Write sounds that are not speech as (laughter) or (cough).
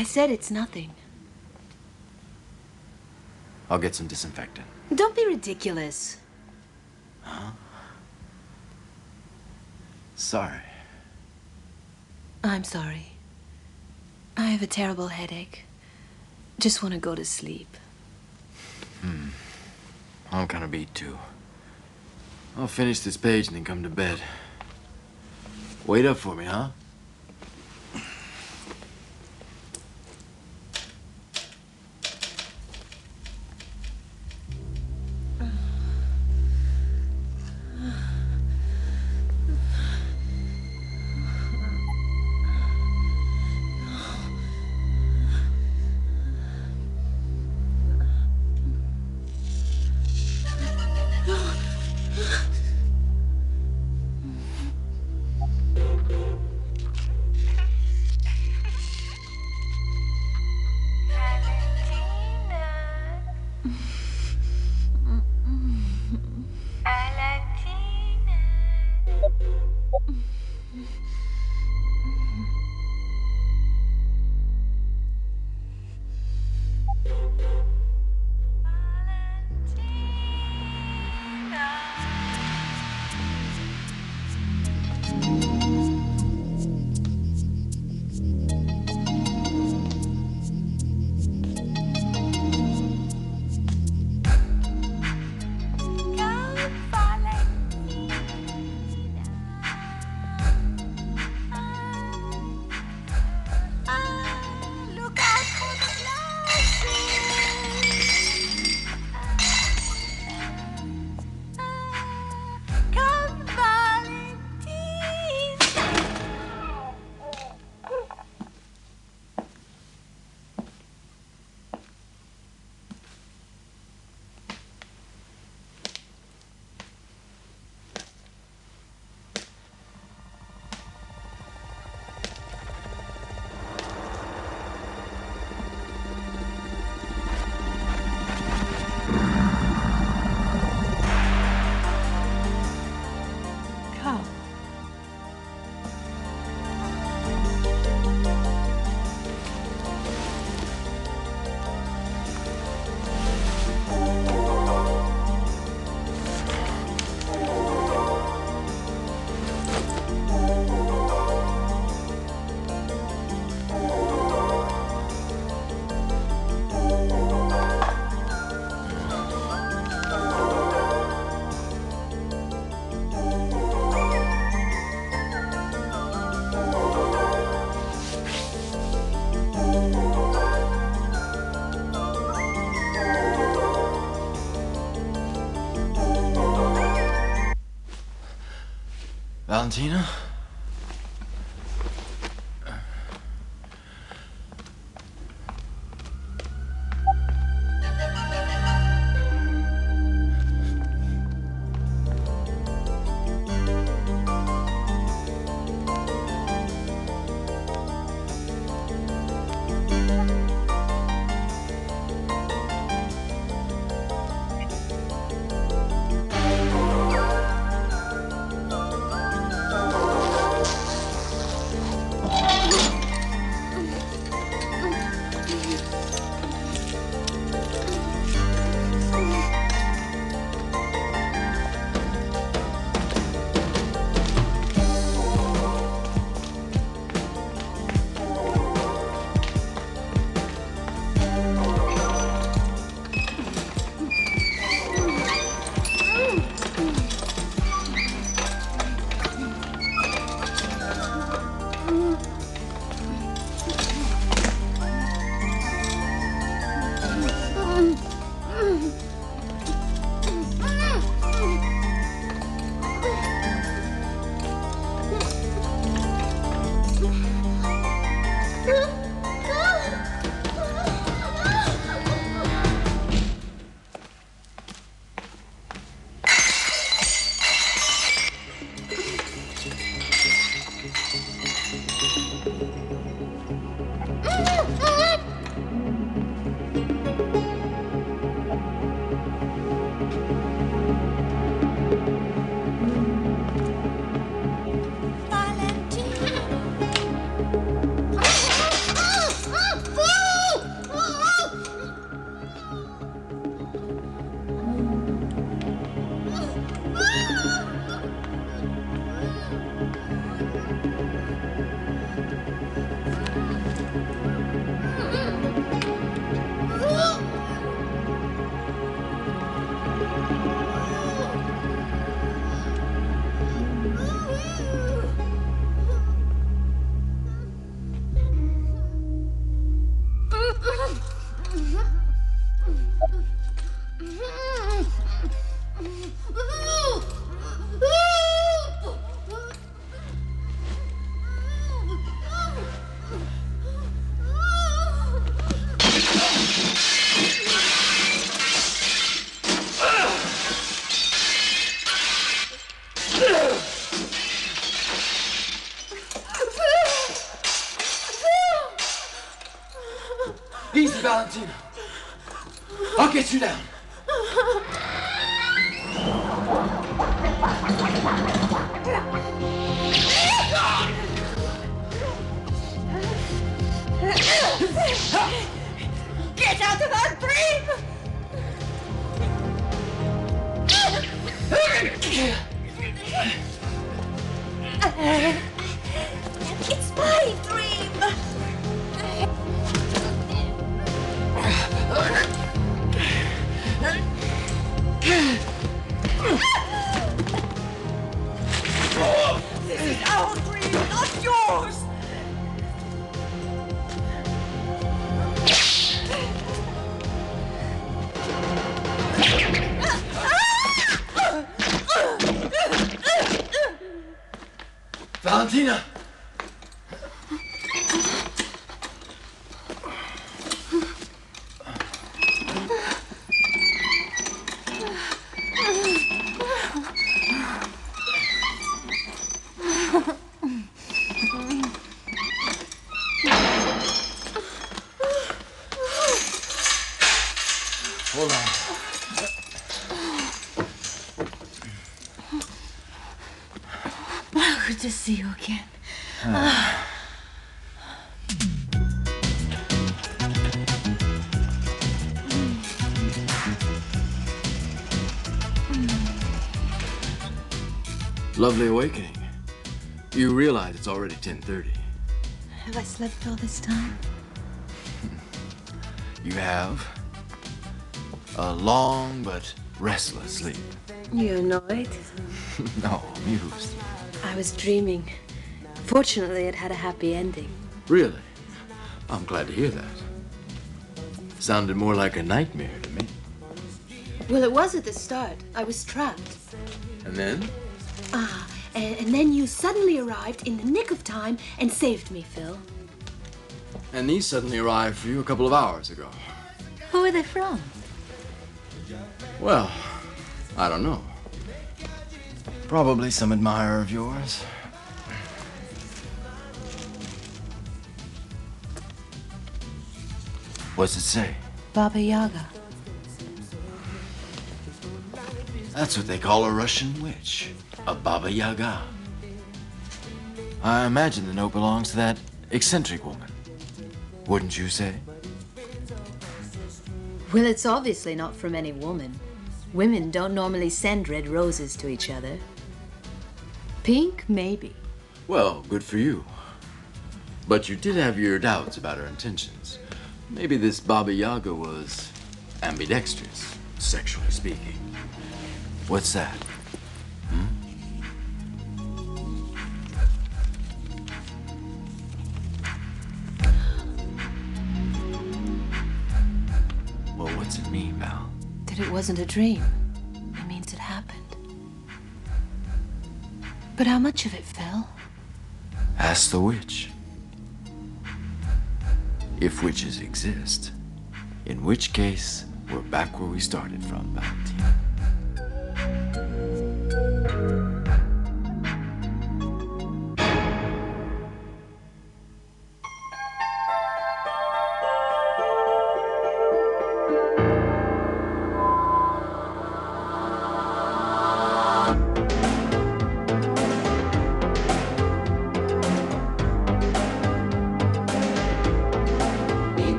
I said it's nothing. I'll get some disinfectant. Don't be ridiculous. Huh? Sorry. I'm sorry. I have a terrible headache. Just want to go to sleep. Hmm. I'm kind of beat too. I'll finish this page and then come to bed. Wait up for me, huh? Valentina? Valentina. I'll get you down. Get out of that dream! It's my dream! This is our dream, not yours! Valentina! Good to see you again. Lovely awakening. You realize it's already 10:30. Have I slept all this time? (laughs) You have a long but restless sleep. You annoyed? (laughs) No, amused. I was dreaming. Fortunately, it had a happy ending. Really? I'm glad to hear that. Sounded more like a nightmare to me. Well, it was at the start. I was trapped. And then? Ah, and, and then you suddenly arrived in the nick of time and saved me, Phil. And these suddenly arrived for you a couple of hours ago. Who are they from? Well, I don't know. Probably some admirer of yours. What's it say? Baba Yaga. That's what they call a Russian witch. A Baba Yaga. I imagine the note belongs to that eccentric woman. Wouldn't you say? Well, it's obviously not from any woman. Women don't normally send red roses to each other. Pink, maybe. Well, good for you. But you did have your doubts about her intentions. Maybe this Baba Yaga was ambidextrous, sexually speaking. What's that? Hmm? Well, what's it mean, Val? That it wasn't a dream. But how much of it, fell? Ask the witch. If witches exist. In which case, we're back where we started from.